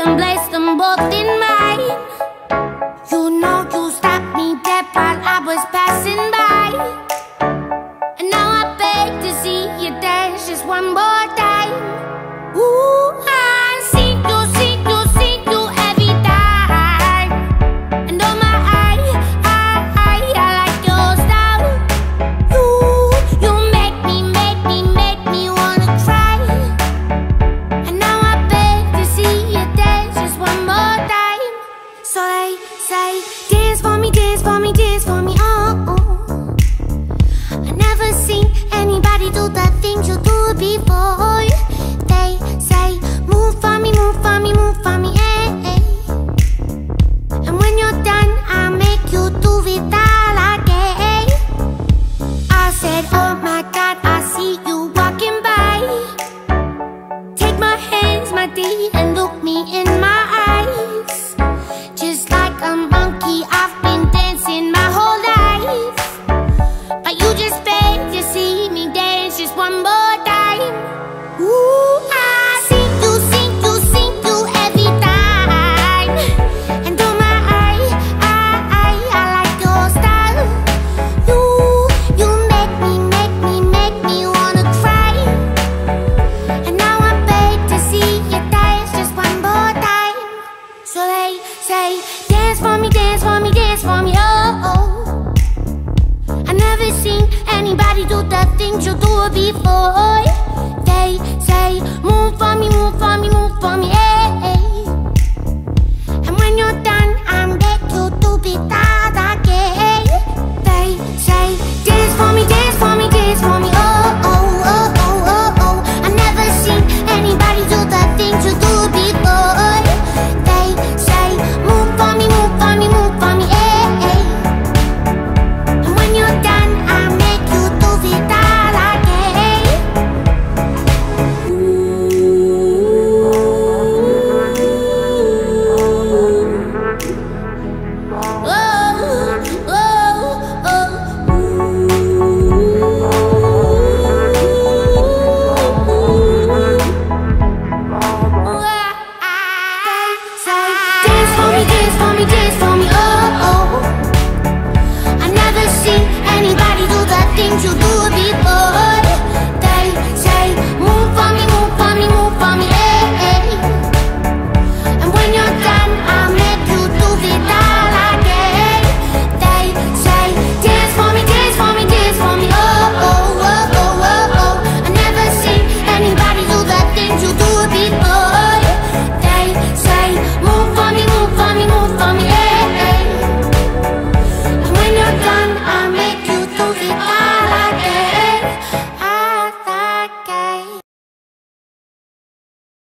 and place them both in mine You know you stopped me dead while I was passing by. And now I beg to see you dance just one more time day. You do it before they